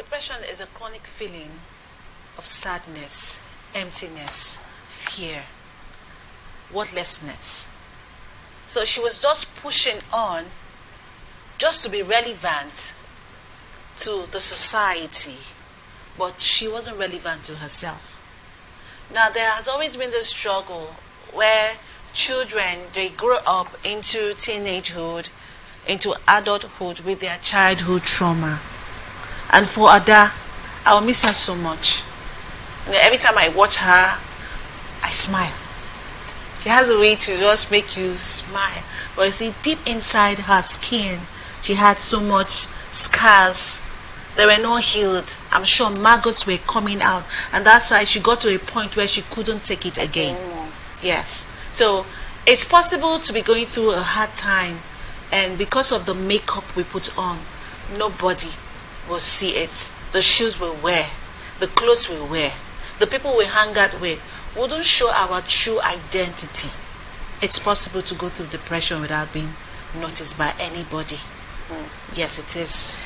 Depression is a chronic feeling of sadness, emptiness, fear, worthlessness. So she was just pushing on just to be relevant to the society, but she wasn't relevant to herself. Now, there has always been this struggle where children they grow up into teenagehood, into adulthood with their childhood trauma. And for Ada, I will miss her so much. Every time I watch her, I smile. She has a way to just make you smile. But you see, deep inside her skin, she had so much scars. They were not healed. I'm sure maggots were coming out. And that's why she got to a point where she couldn't take it again. Yes. So it's possible to be going through a hard time. And because of the makeup we put on, nobody will see it. The shoes we wear, the clothes we wear, the people we hang out with wouldn't show our true identity. It's possible to go through depression without being noticed by anybody. Hmm. Yes, it is.